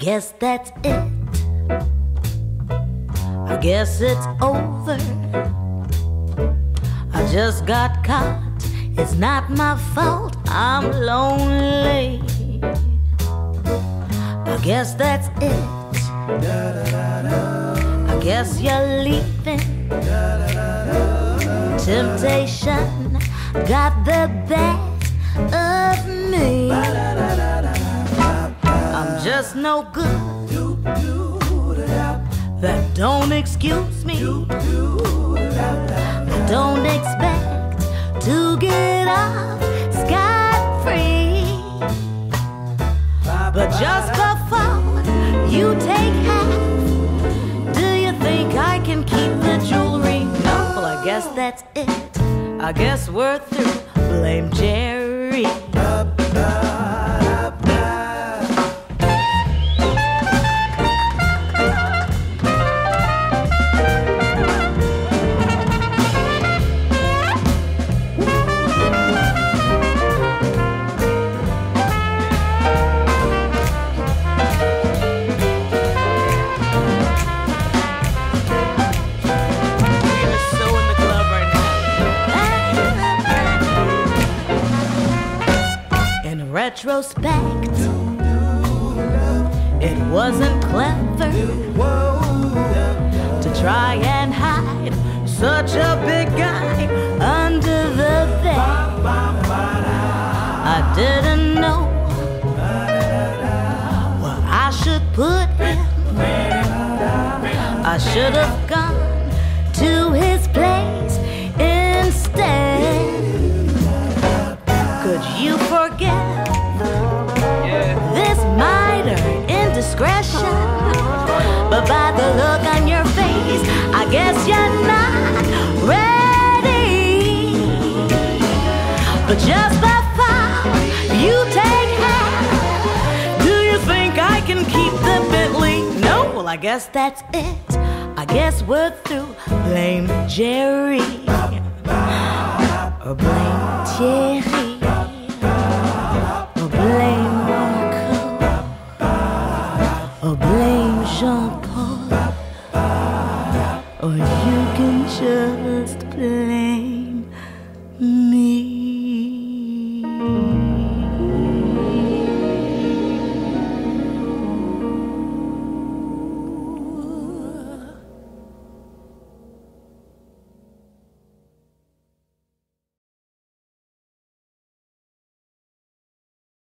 guess that's it. I guess it's over. I just got caught. It's not my fault. I'm lonely. I guess that's it. I guess you're leaving. Temptation got the best of me. Just no good. That don't excuse me. I don't expect to get off scot free. But just before you take half, do you think I can keep the jewelry? No, well, I guess that's it. I guess we're through. Blame Jerry. Retrospect, it wasn't clever to try and hide such a big guy under the bed. I didn't know where I should put him. I should have gone to his I guess that's it. I guess we're through. Blame Jerry. Or blame Thierry. Or blame Marco. Or blame Jean Paul. Or you can just blame me.